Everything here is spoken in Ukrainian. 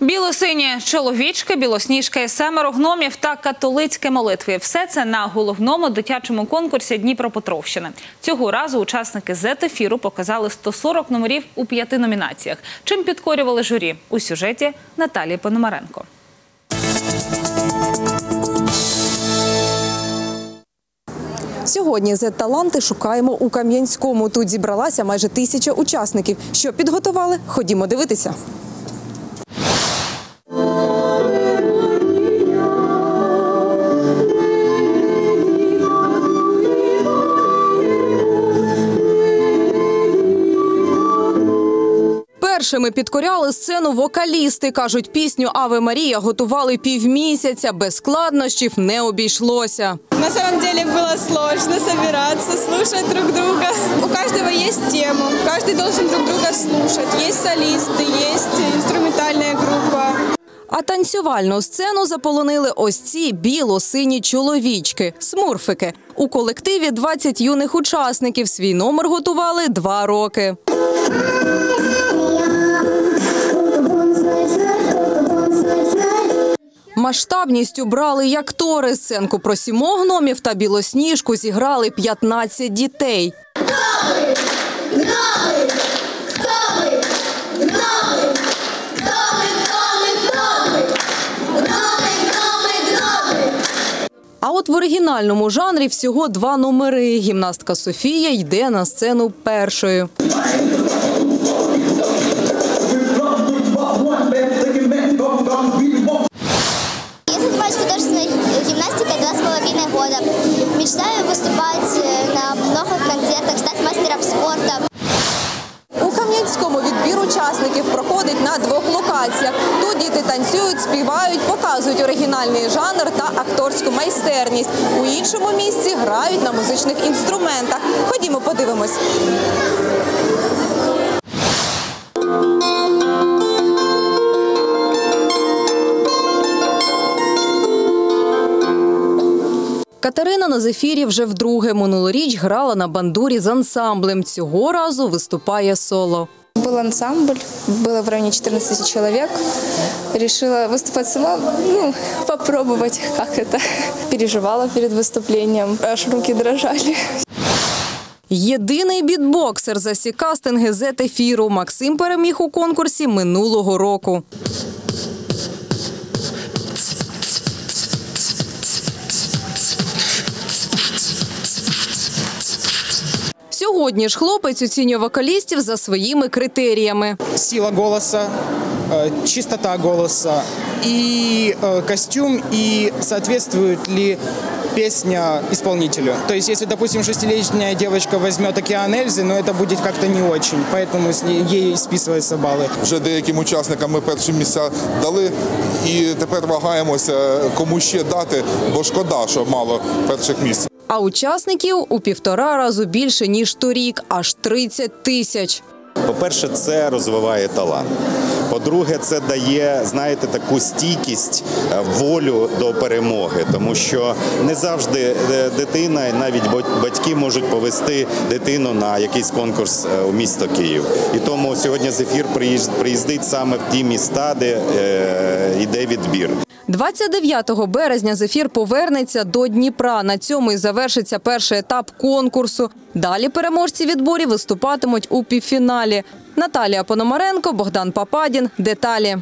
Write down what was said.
Білосині чоловічки, білосніжки, семеро гномів та католицькі молитви. Все це на головному дитячому конкурсі Дніпропетровщини. Цього разу учасники зет-ефіру показали 140 номерів у п'яти номінаціях. Чим підкорювали журі у сюжеті Наталії Пономаренко. Сьогодні «Зет-таланти» шукаємо у Кам'янському. Тут зібралася майже тисяча учасників. Що підготували? Ходімо дивитися. Першими підкоряли сцену вокалісти. Кажуть, пісню Аве Марія готували півмісяця. Без складнощів не обійшлося. На самом деле было сложно собираться, слушать друг друга. У каждого есть тема, каждый должен друг друга слушать. Есть солисты, есть инструментальная группа. А танцювальну сцену заполонили ось ці біло-сині чоловічки – смурфики. У колективі 20 юних учасників. Свій номер готували два роки. Масштабністю брали як тори. Сценку про сімо гномів та білосніжку зіграли 15 дітей. А от в оригінальному жанрі всього два номери. Гімнастка Софія йде на сцену першою. Танцюють, співають, показують оригінальний жанр та акторську майстерність. У іншому місці грають на музичних інструментах. Ходімо, подивимось. Катерина на зефірі вже вдруге минулоріч грала на бандурі з ансамблем. Цього разу виступає соло. Был ансамбль, было в районе 14 тысяч человек. Решила выступать сама, ну, попробовать, как это. Переживала перед выступлением, аж руки дрожали. Єдиний бітбоксер за всі кастинги зет-ефіру Максим переміг у конкурсі минулого року. Сьогодні ж хлопець оцінює вокалістів за своїми критеріями. сила голоса, э, чистота голоса и э, костюм, и соответствует ли песня исполнителю. То есть, если, допустим, шестилетняя девочка возьмет океан Эльзы, но это будет как-то не очень, поэтому с ней- ей списываются баллы. Вже деяким учасникам ми перші місця дали, і тепер вагаємося, кому ще дати, бо шкода, що мало перших місць. А учасників у півтора разу більше ніж торік, аж 30 тисяч. По-перше, це розвиває талант. По-друге, це дає, знаєте, таку стійкість, е, волю до перемоги, тому що не завжди е, дитина, і навіть батьки можуть повести дитину на якийсь конкурс е, у місто Київ. І тому сьогодні зефір приїздить саме в ті міста, де йде відбір. 29 березня зефір повернеться до Дніпра. На цьому і завершиться перший етап конкурсу. Далі переможці відборів виступатимуть у півфіналі. Наталія Пономаренко, Богдан Пападін. Деталі.